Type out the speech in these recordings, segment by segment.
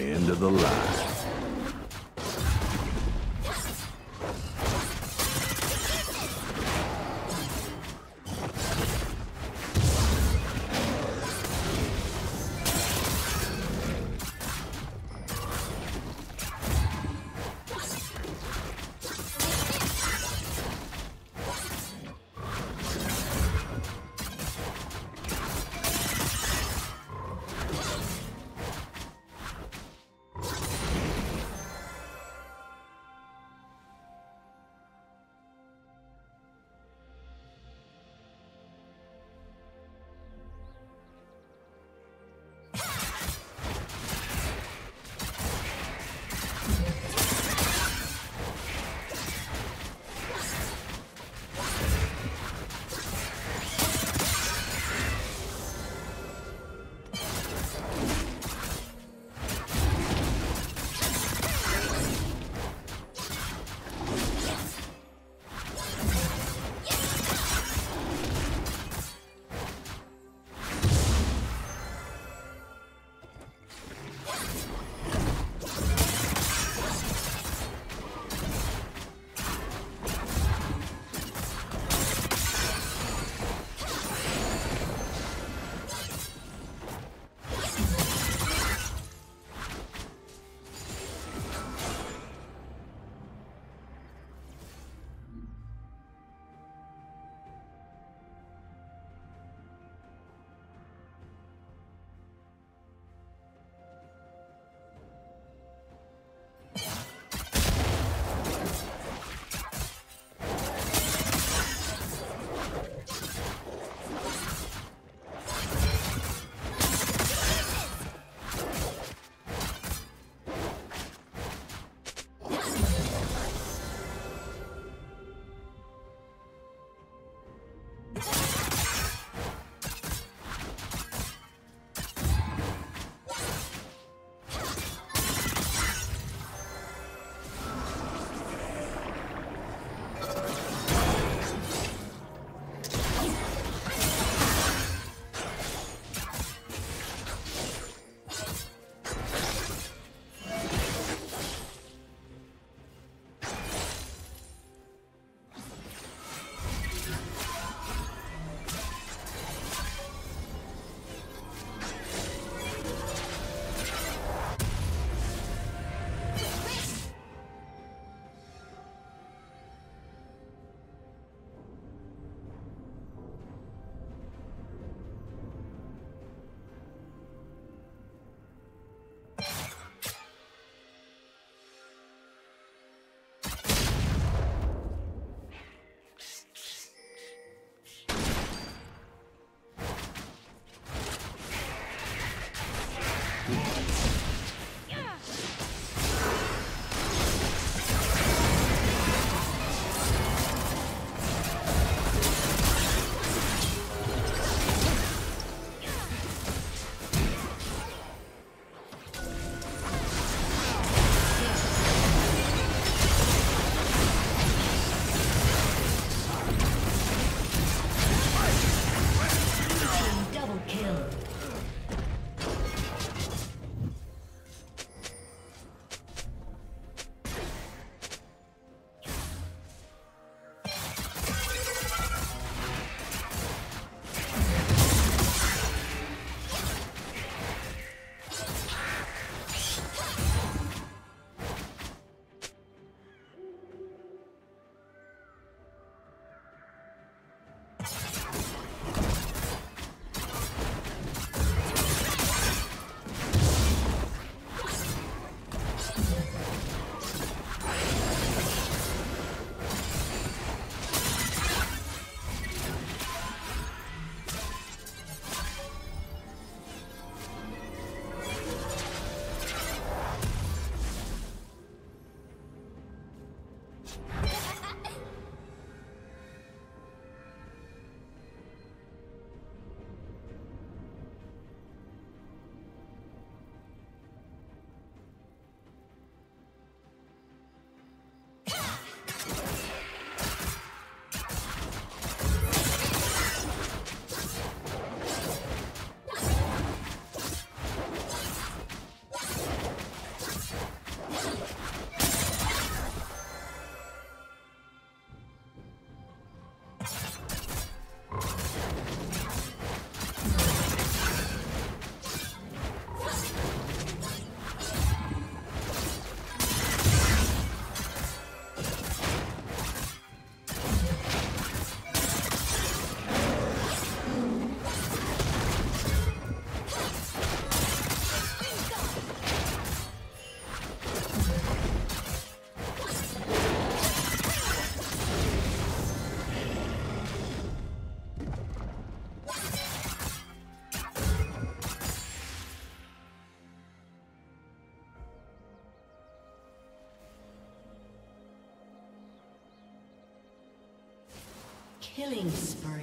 End of the line. Killing spree.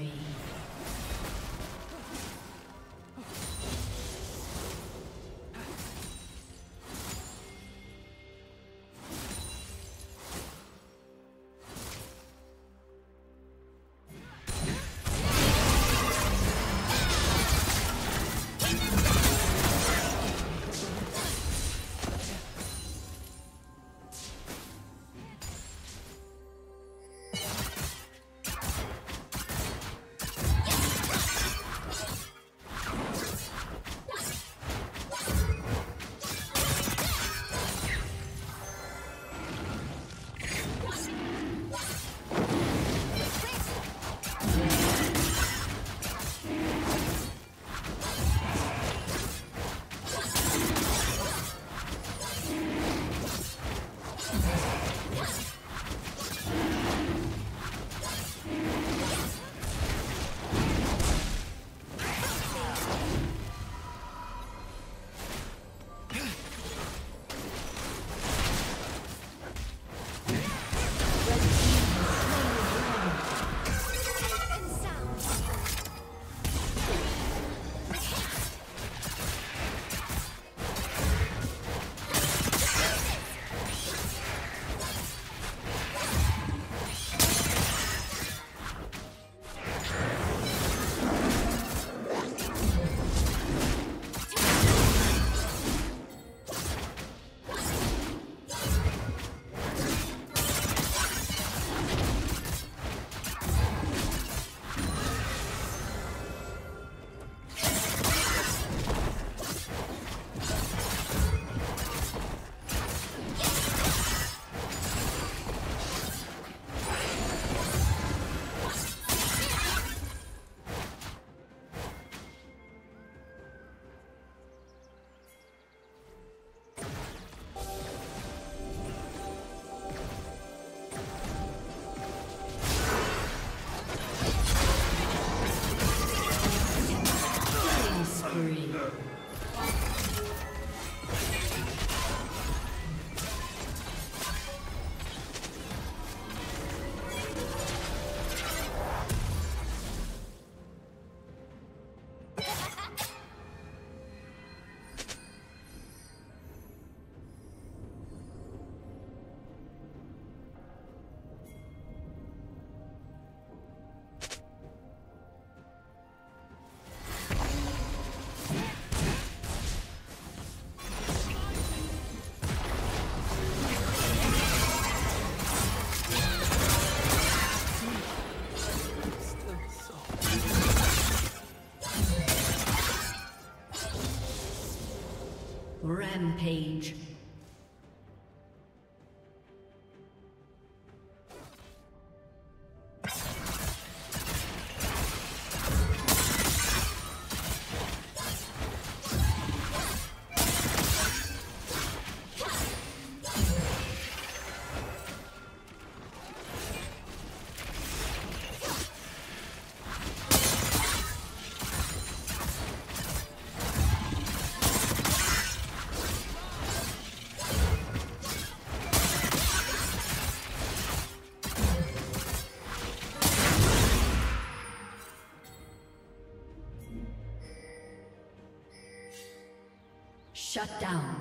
Shut down.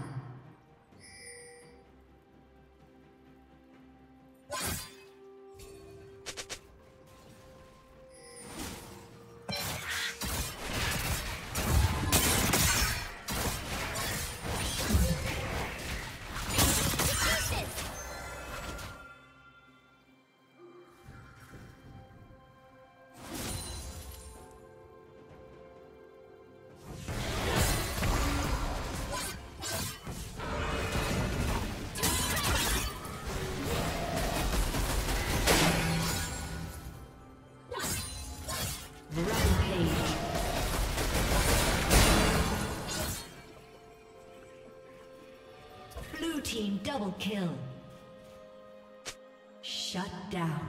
Double kill. Shut down.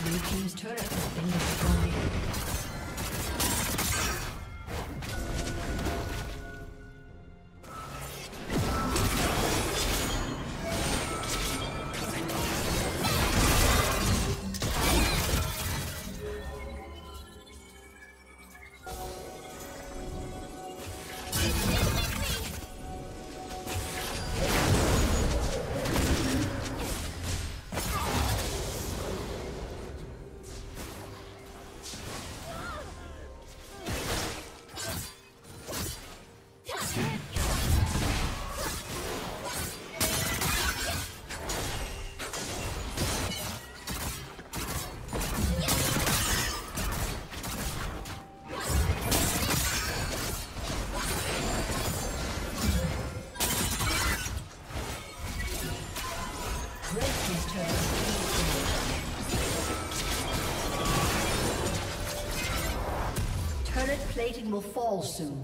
Blue Team's turret has been will fall soon.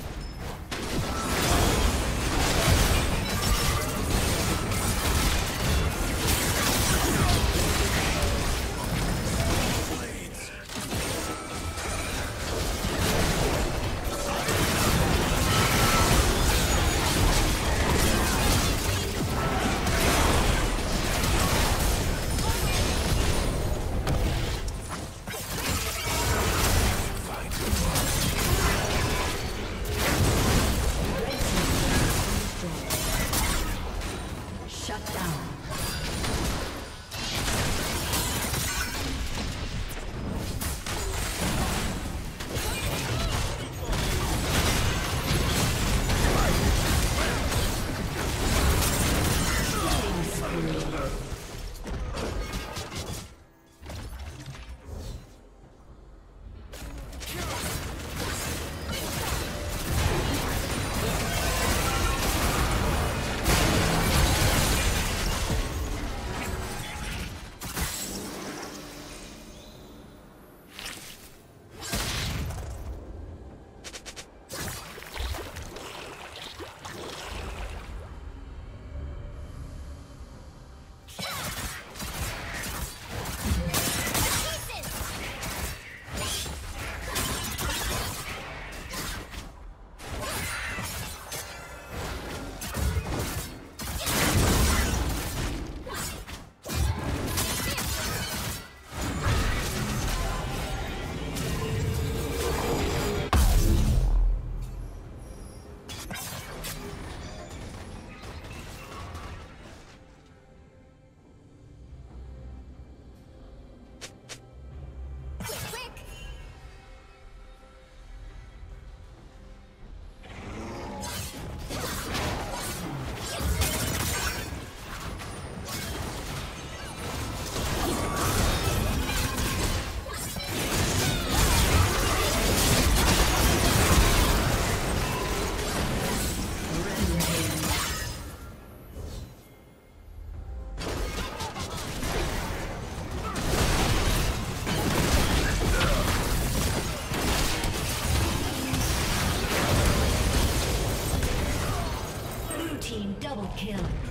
Double kill.